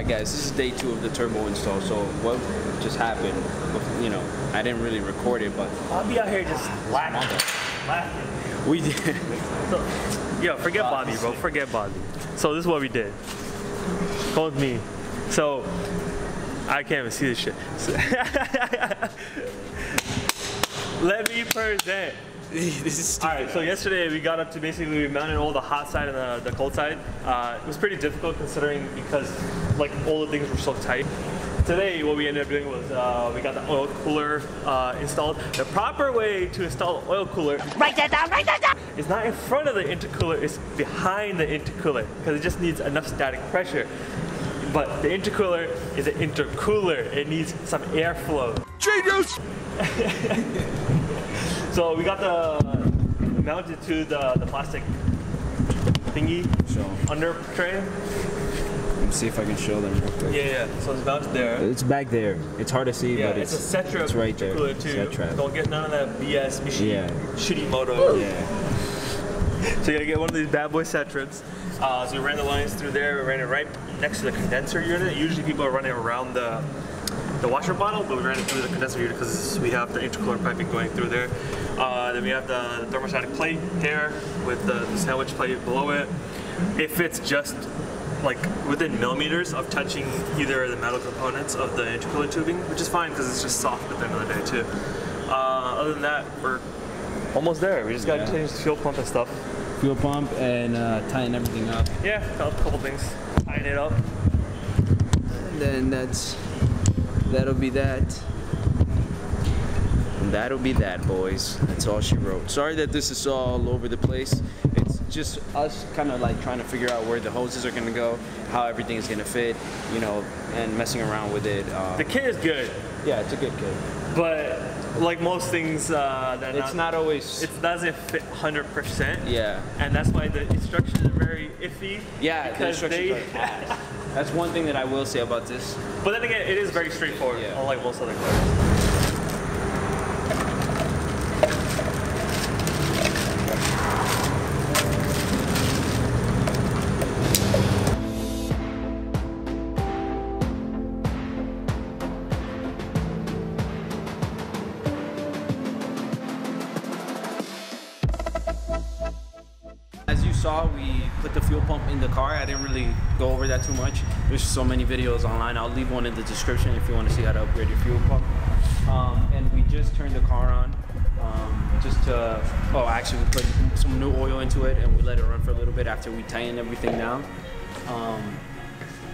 All right, guys, this is day two of the turbo install. So what just happened? You know, I didn't really record it, but Bobby out here just laughing. laughing. we did. So, yo, forget Bobby, bro. Forget Bobby. So this is what we did. With me. So I can't even see this shit. So- Let me present. this is All right, so yesterday we got up to basically we mounted all the hot side and the, the cold side. Uh, it was pretty difficult considering because like all the things were so tight. Today what we ended up doing was uh, we got the oil cooler uh, installed. The proper way to install an oil cooler Write that down, write that down! is not in front of the intercooler, it's behind the intercooler because it just needs enough static pressure. But the intercooler is an intercooler. It needs some airflow. Genius! So we got the mounted to the, the plastic thingy So under tray. let me see if I can show them. Real quick. Yeah, yeah. So it's mounted there. It's back there. It's hard to see, Yeah, but it's, it's, a Setrab it's right there. cooler too. Don't get none of that BS machine, Yeah. shitty moto. Yeah. So you gotta get one of these bad boy Setrabs. Uh, so we ran the lines through there. We ran it right next to the condenser unit. Usually people are running around the the washer bottle, but we ran it through the condenser unit because we have the intercooler piping going through there. Uh, then we have the thermostatic plate here with the, the sandwich plate below it. It fits just like within millimeters of touching either of the metal components of the intercooler tubing, which is fine because it's just soft at the end of the day too. Uh, other than that, we're almost there. We just gotta Yeah. change the fuel pump and stuff. Fuel pump and uh, tighten everything up. Yeah, a couple things. Tighten it up. And then that's that'll be that. And that'll be that, boys. That's all she wrote. Sorry that this is all over the place. It's just us kind of like trying to figure out where the hoses are gonna go, how everything is gonna fit, you know, and messing around with it. Uh, The kit is good, yeah, it's a good kit. but like most things, uh, that It's not always. It doesn't fit 100%. yeah. And that's why the instructions are very iffy. Yeah, the because instructions they. are. That's one thing that I will say about this. but then again, it is very straightforward, Yeah. unlike most other cars. Saw, we put the fuel pump in the car. I didn't really go over that too much. There's so many videos online. I'll leave one in the description if you want to see how to upgrade your fuel pump. Um, and we just turned the car on. Um, just to, oh, actually, we put some new oil into it and we let it run for a little bit after we tighten everything down. Um,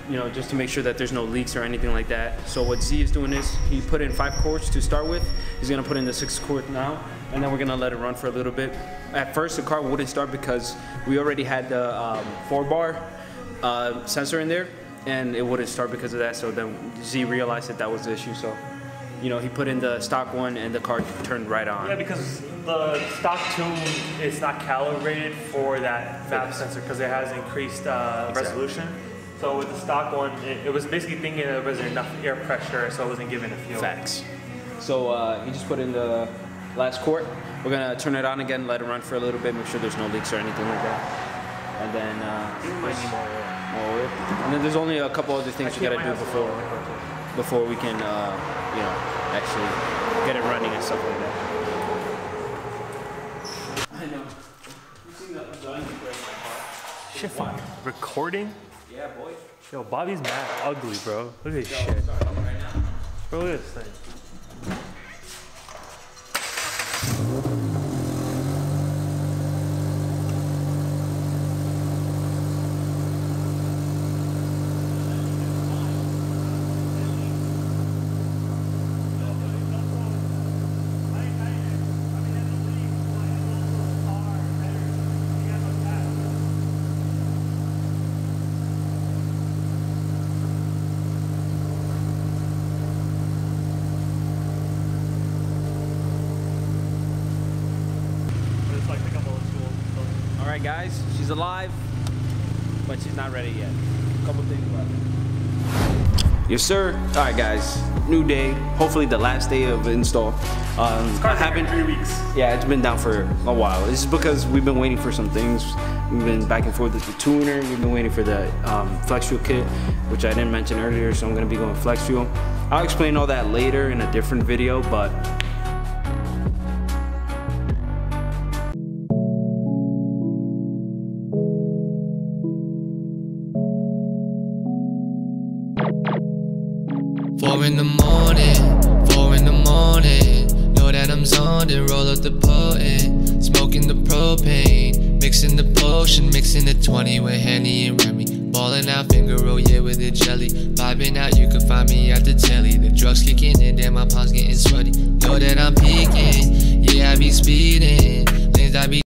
you know, just to make sure that there's no leaks or anything like that. So what Z is doing is he put in five quarts to start with. He's gonna put in the sixth quart now, and then we're gonna let it run for a little bit. At first, the car wouldn't start because we already had the um, four bar uh, sensor in there, and it wouldn't start because of that. So then Z realized that that was the issue. So, you know, he put in the stock one, and the car turned right on. Yeah, because the stock tune is not calibrated for that valve sensor because it has increased uh, resolution. So with the stock one, it, it was basically thinking there wasn't enough air pressure, so it wasn't giving the fuel. Facts. So uh, he just put in the last quart. We're gonna turn it on again, let it run for a little bit, make sure there's no leaks or anything like that. And then uh, more oil. And then there's only a couple other things we gotta do before before we can, uh, you know, actually get it running and stuff like that. I know. You seen the design you put my car? Shit, fine. Recording? Yeah, boy. Yo, Bobby's mad ugly, bro. Look at this shit. Right now. Bro, look at this thing. But it's like a couple of tools. All right, guys. She's alive, but she's not ready yet. couple things left. Yes, sir. All right, guys. New day. Hopefully, the last day of install. Um, I Car's been three weeks. Yeah, it's been down for a while. This is because we've been waiting for some things. We've been back and forth with the tuner. We've been waiting for the um, flex fuel kit, which I didn't mention earlier. So I'm gonna be going flex fuel. I'll explain all that later in a different video, but Four in the morning, four in the morning. Know that I'm zoned and roll up the potent. Smoking the propane, mixing the potion, mixing the 20 with Henny and Remy. Balling out finger roll, yeah, with the jelly. Vibing out, you can find me at the telly. The drugs kicking in, damn, my palms getting sweaty. Know that I'm peaking, yeah, I be speeding. Lanes I be